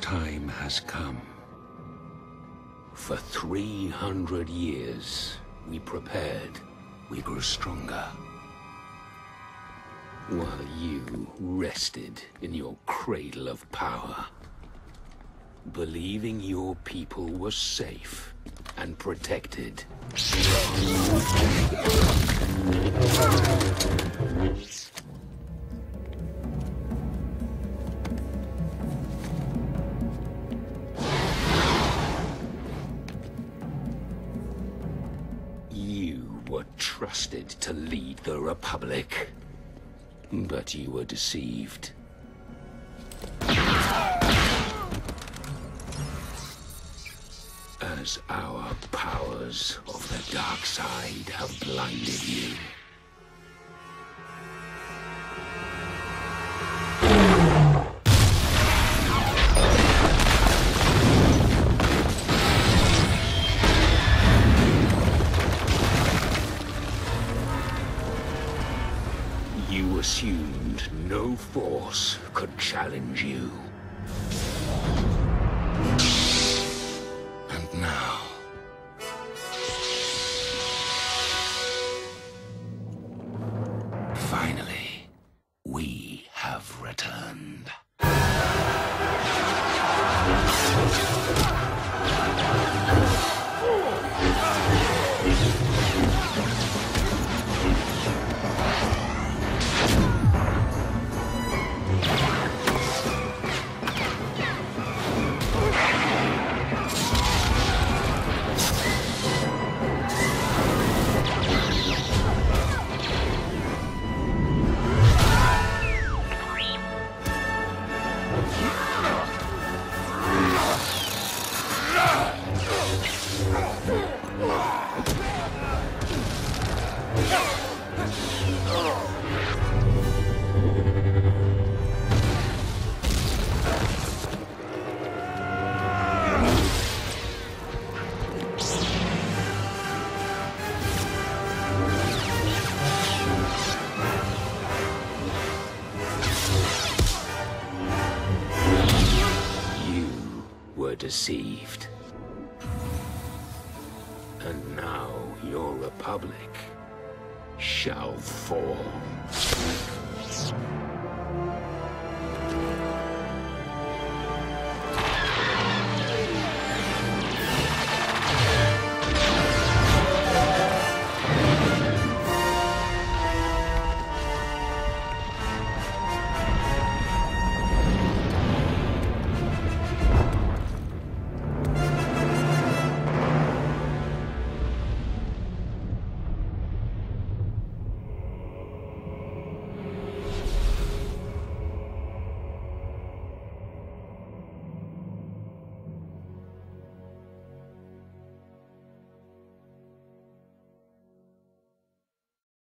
time has come. For 300 years, we prepared, we grew stronger. While you rested in your cradle of power, believing your people were safe and protected. Were trusted to lead the Republic. But you were deceived. As our powers of the dark side have blinded you. Assumed no force could challenge you. And now... Finally, we have returned. Were deceived. And now your republic shall fall.